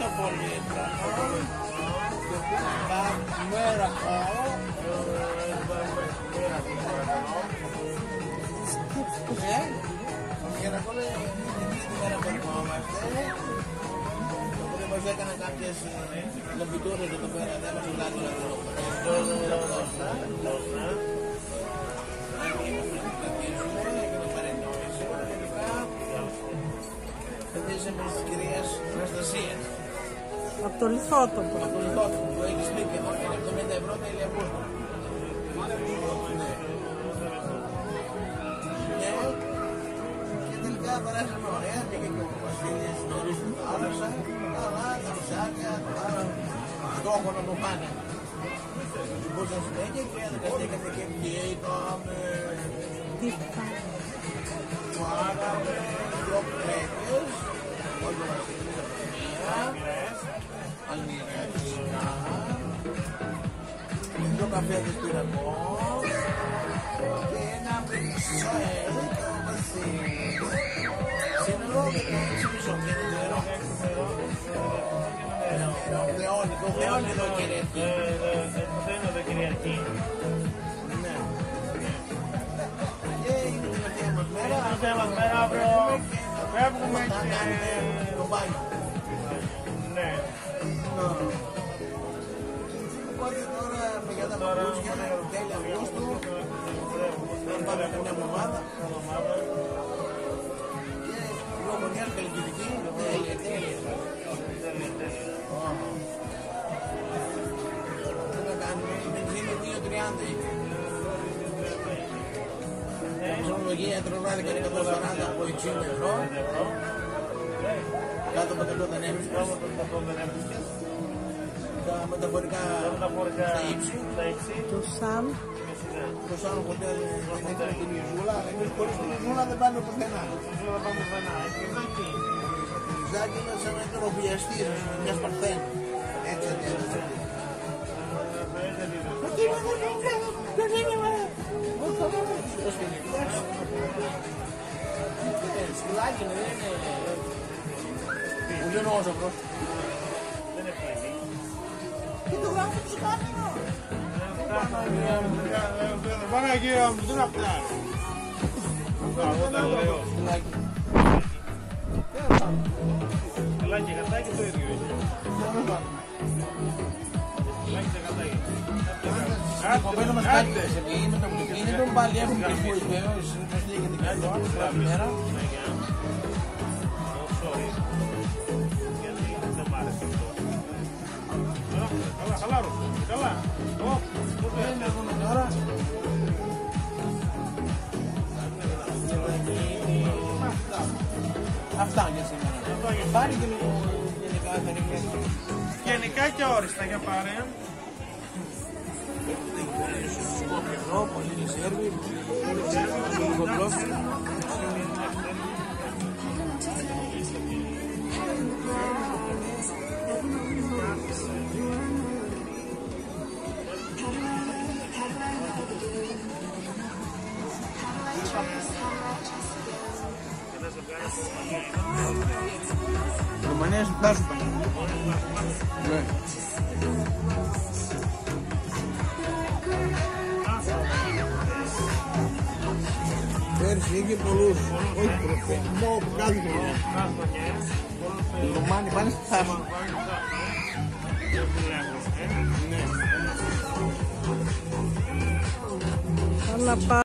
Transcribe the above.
Ευχαριστώ πολύ. Μέρα πάω. Ε, για να πούμε την μέρα που ερχόμαστε. Οπότε μας έκανα κάποιες λομπιτούρες εδώ πέρα, δεν μας μιλάτε Χτίσαμε της κυρίας Αναστασίας. Από το Λιθότοπο. Από το Λιθότοπο που έχεις σπίτι εδώ και 70 ευρώ τα το δυο καφέδες πυρακός και ένα μισό έλικο Βασίλη. Σύνολο 16 μισό και δεν ξέρω. Το χρεώνει, το χρεώνει εδώ Κυριακή. Ναι. Και είναι η τελευταία μας μέρα. Τελευταία μας μέρα, αύριο φεύγουμε Θα και- κάνουμε το μπάνιο. Ναι. Οπότε τώρα για τα παπούτσια, τέλη Αυγούστου, θα πάμε μια εβδομάδα και λίγο μια καλλιτεχνική, τέλεια, τέλεια. Τι να κάνουμε, η βενζίνη 2,30 είναι. Η ψωμολογία τρολάδι κάνει 140 από 60 ευρώ. Κάτω από 100 δεν έβρισκες. Τα μεταφορικά στα ύψη. Του Σαμ. Το σαν χοντέλ έκανε την Ιζούλα, εμείς χωρίς την Ιζούλα δεν πάμε πουθενά. Ζάκι είναι σαν ένα τροπιαστής, μιας παρθένου. Έτσι αντέδρασε. Εκεί είμαι εγώ, δεν είναι εγώ. Στο σπίτι, εντάξει. Ε, Σκυλάκι είναι, δεν είναι... Που δεν είναι όσοφρος. Και το γράφω τους κάτω. Παναγία μου, δεν απλά. Αυτό τα λέω. Σκυλάκι. Σκυλάκι και γατάκι το ίδιο είναι. Σκυλάκι και γατάκι. Επομένως μας κάνει είναι το αυτοκίνητο, πάλι έχουν και φούρες βέβαια, συνεργαστεί και την καλή ώρα, την μέρα. Αυτά για σήμερα. Αυτά για Πάρει και λίγο γενικά θα είναι Γενικά και όριστα για πάρε. Σκόπια εδώ, πολύ Σέρβοι, κοντρός. Ρουμανία σου φτάσου Ναι. Πέρσι είχε πολλούς, όχι προφέ, μόνο κάθε χρονιά. Οι Ρουμάνοι πάνε στη θάλασσα. Αλλά